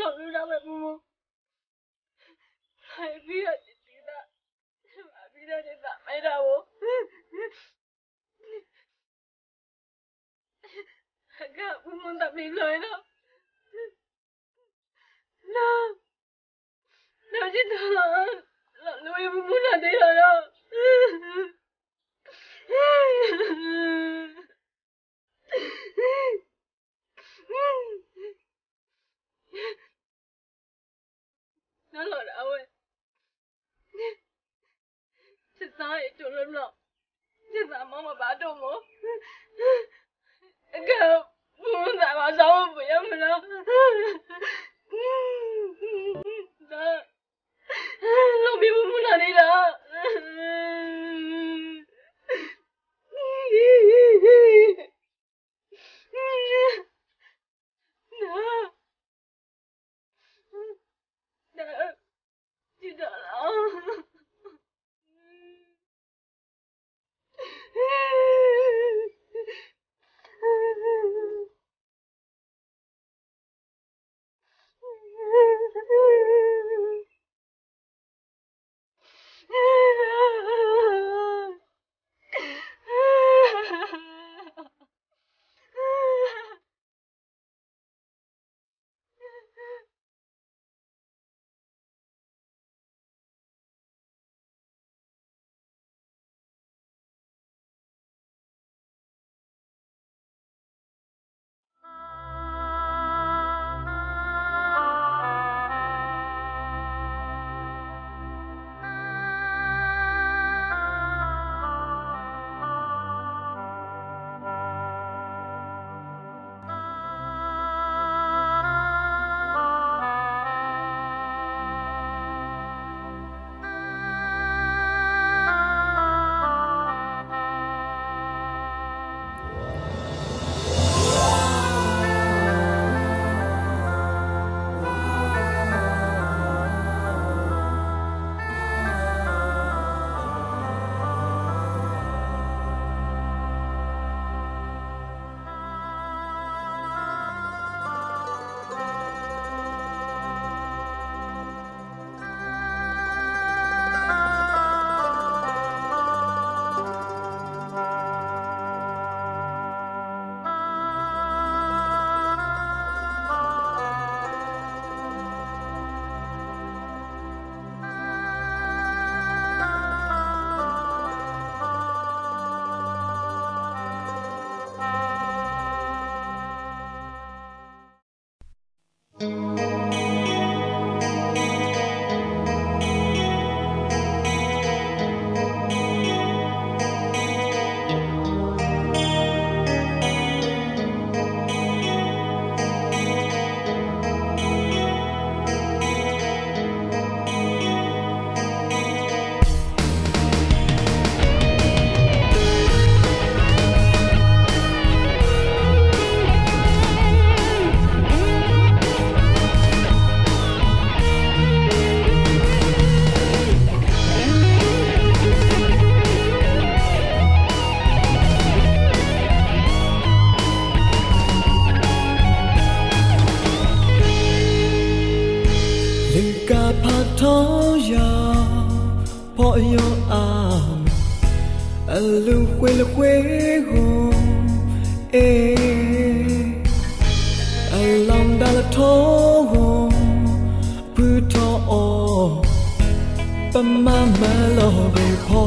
lòng nó đau lại mua. Hai dia tidak Abida tidak main dawo Agak umum tak bilang no No No là lah Lah lu ibu mula dia lah Hmm. စစ်သားရဲ့တို့လုံးတော့စစ်သားမမပါတော့မအကဘုံသားမဆောင်ဘူးရမလားဒါလော toya po yo am alu kwe le kwe ho e along da la to ho pu to o pa ma ma lo be po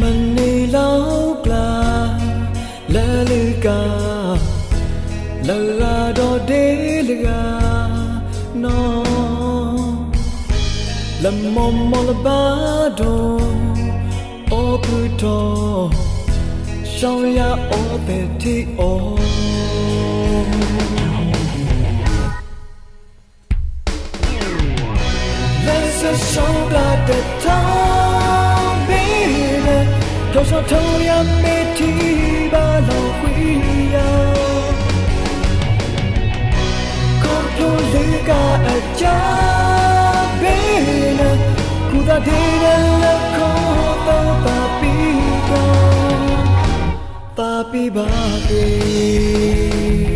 มันในเล้ากลาและลือกา la la do de la ga no la mo mo ba do o pu to sao ya o pe ti o Let's just show that the time, baby. Don't show to your ကိုလူကအကြဘေးနဲ့ကုသတဲ့လက်ခေါ်တော့ပါပြီးတော့ပါပြီးပါပြီပြီ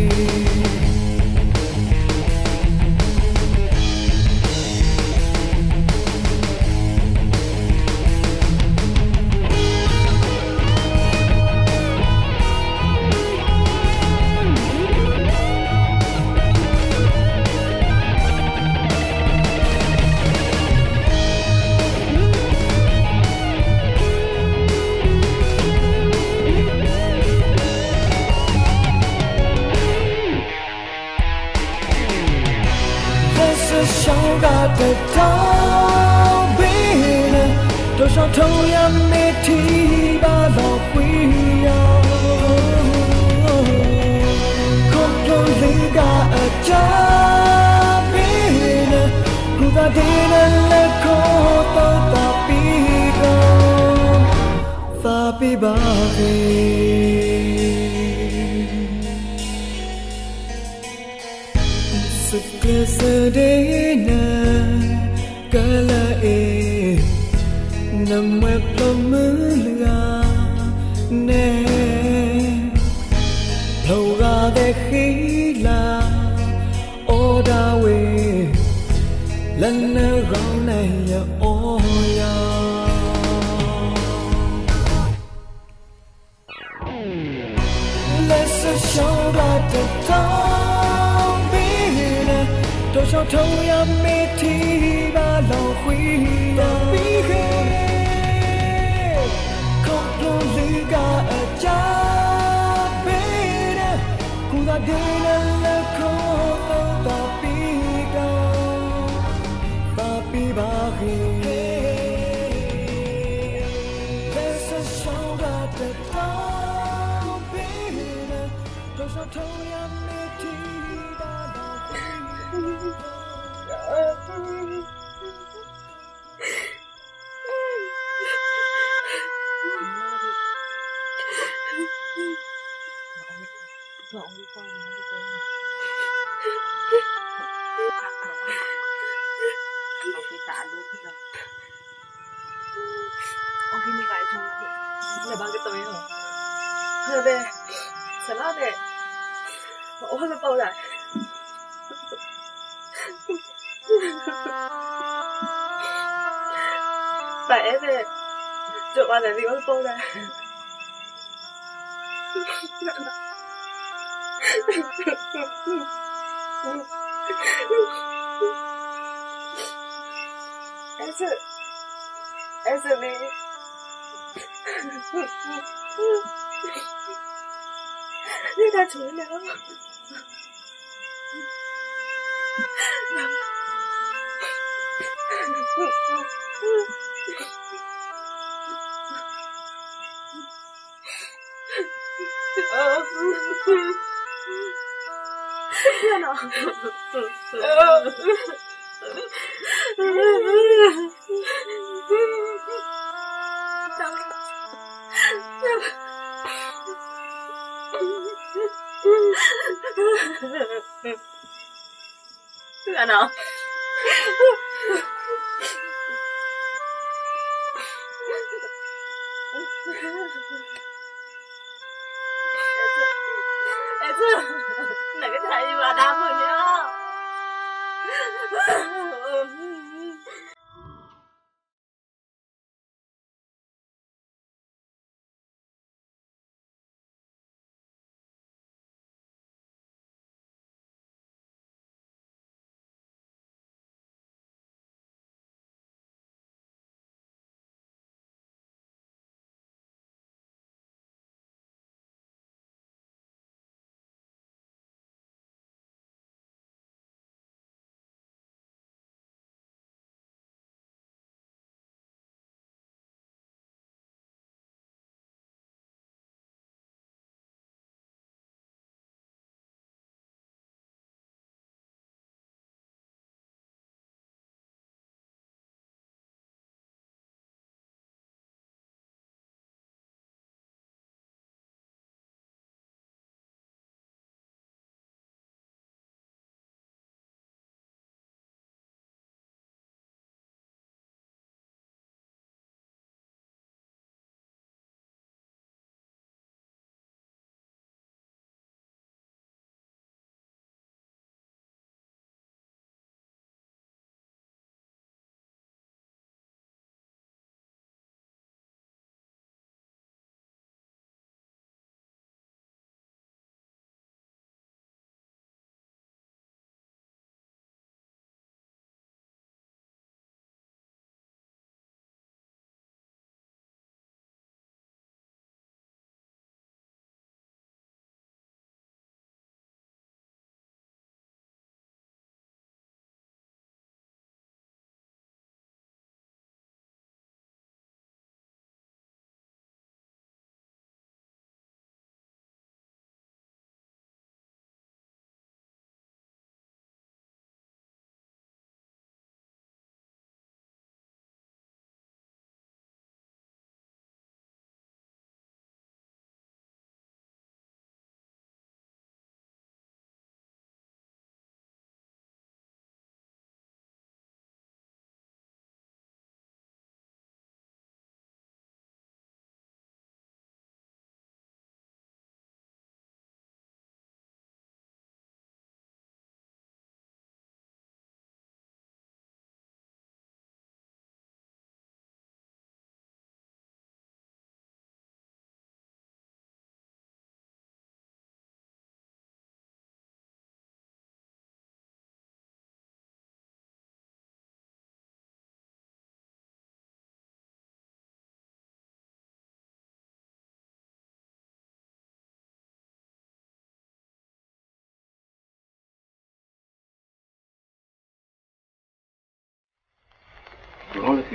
နော်တထဲသားလေးကြို sao thâu em mê thi ba giờ quý nhau không thôi lấy cả, ở cha bên cô ta đi lên cô ta ta bi đâu ta bi ba Sekesedena kala eh told you ấy về dựa vào giải vị của cô là em sợ. Em sợ bị người ta chối nữa Hãy subscribe 热闹热闹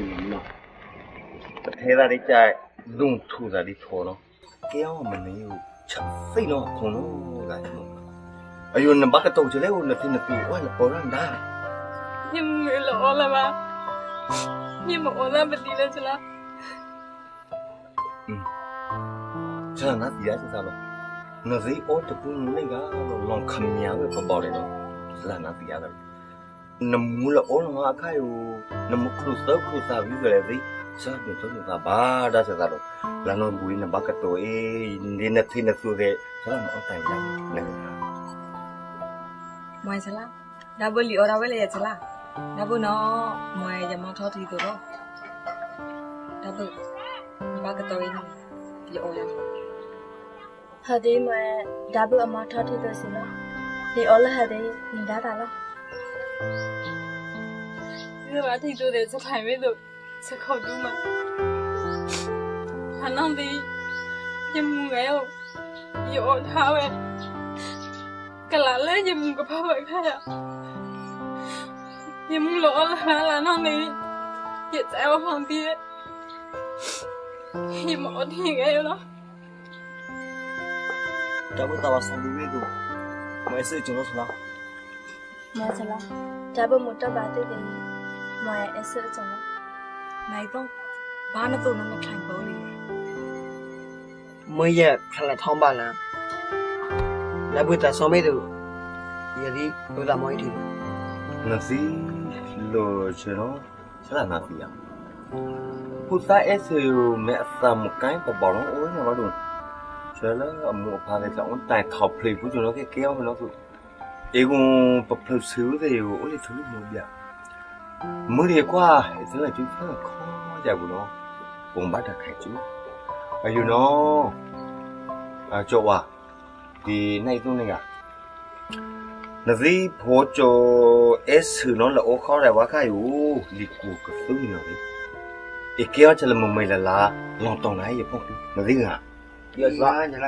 no. Heda de cha lung thu da di tho no. Keo ma ne yo cha sai no khon no ga no. Ayo na ba ka to je le o na ti na ti wa na por ran da. Ni me lo ola ma. Ni mo ola ba ti le chala. Hmm. Cha na ti ya sa ba. Na zai o ta ku ne ga lo lon kham ya ba ba le no. La na ti ya ga. nemmula orang akai u nemu krusa krusa vive levi sa ni so ni ba da sa da la no bui na ba ka to e ni na thi na su de sa ma o tai la na na mai sala da bo li ora wele ya sala da bo no mai ya ma tho thi to ro da bo ba ka to e ni ya o ya ha de mai da bo ma tho thi to sala ni ola ha de ni da da 내서 밤에도 저 거두마 하나디 nhầm nghèo dỗ thao em cả là lấy nhầm của ba vậy khai ạ. Nhầm lỗ là là nó đi chị sao không đi thì mỏ thì nghèo đó. Trong cái tàu sang đi với đủ mấy sự chúng nó sao ထားဝဲကလာလဲညမကဖားဝဲခါရညမလောလာလာနန်ဒီရတဲ့ဝဟန်ဒီညမအထင်ငယ်ရော ဒါဘူးတော့ဆန်ပြီးပြီသူမဲစေကျွန်တော်ဆလား မဲစလားဒါဘူးမတော့ပါတဲ့ 이거 법표 쓰세요 원래 돈이 뭐야 머리에과 해서 좀 커자구나 공부하다겠죠 아유노 아 좋아 thì nay tôi này à. Là vì phố cho s nó là ô khó ra quá cái u liệt của cái thứ nhiều đấy. Ý kia cho là một mình là là lòng tàu này vậy không? Là gì à? Giờ ra như